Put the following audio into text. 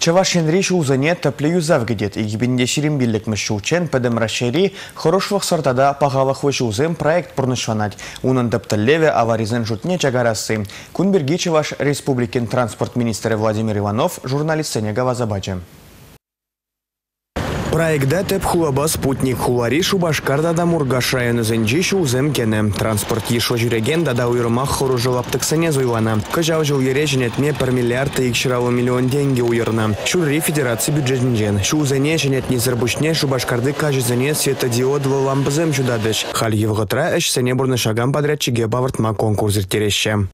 Чаваш Енриш узане тәплі юзав гедет. Игибінде ширим билікміш шучен пәдім рашери хорошвах сортада пағалық узым проект пұрнышванать. Унын леве аваризен жутне чагарасы. Кунберги Чаваш Республикин транспорт министрі Владимир Иванов журналистсене гавазабачы. Проектда тәп хулаба спутник хулари Шубашкарда да Мургаш районы зенжи узем кене. Транспорт ешо жүреген дада хору жылаптықсыне зуйлана. Кажау жыл ере женетме пар миллиард тейікшіралы миллион деньги уйрна. Шурри федерации бюджетінжен. Шу узене женетне зірбушне Шубашкарды кажызене светодиодлы лампызым чудадыш. Хал евғытра әш сене бұрны шаган подрядчиге бавыртма конкурс иртереші.